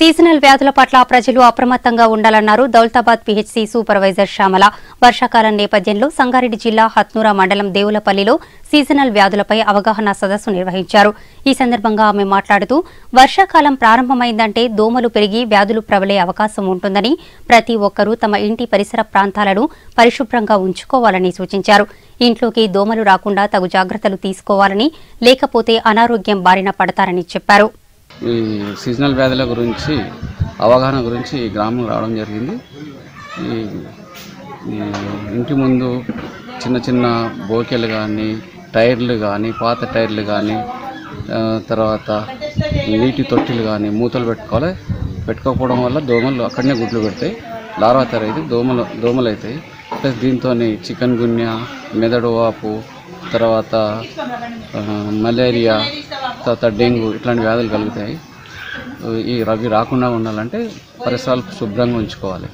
Seasonal వ్యాధుల పట్ల ప్రజలు అప్రమత్తంగా ఉండాలన్నారు దౌలతాబాద్ పీహెచ్సీ సూపర్వైజర్ శ్యామల. వర్షాకాలం నేపథ్యంలో సంగారెడ్డి జిల్లా హత్నూర మండలం దేవులపల్లిలో సీజనల్ వ్యాధులపై అవగాహన సదస్సు నిర్వహించారు. ఈ సందర్భంగా ఆమె మాట్లాడుతూ వర్షాకాలం ప్రారంభమైందంటే దోమలు పెరిగి వ్యాధులు ప్రబలే అవకాశం ఉంటుందని ప్రతి ఒక్కరూ తమ ఇంటి పరిసర ప్రాంతాలను పరిశుభ్రంగా ఉంచుకోవాలని సూచించారు. ఇంట్లోకి దోమలు రాకుండా తగు జాగ్రత్తలు తీసుకోవాలని లేకపోతే అనారోగ్యం బారిన పడతారని చెప్పారు. ఈ సీజనల్ వ్యాధుల గురించి అవగాహన గురించి ఈ గ్రామం రావడం జరిగింది. ఈ ఇంటి ముందు చిన్న చిన్న బోకెలు కానీ టైర్లు కానీ పాత టైర్లు కానీ తర్వాత నీటి తొట్టిలు కానీ మూతలు పెట్టుకోవాలి. పెట్టుకోకపోవడం వల్ల దోమలు అక్కడనే గుడ్లు పెడతాయి. లార్వా తరైతే దోమలు దోమలు అవుతాయి ప్లస్ దీంతో చికెన్ గున్యా మెదడు వాపు తర్వాత మలేరియా తర్వాత డెంగ్యూ ఇట్లాంటి వ్యాధులు కలుగుతాయి. ఈ రవి రాకుండా ఉండాలంటే పరిసరాలు శుభ్రంగా ఉంచుకోవాలి.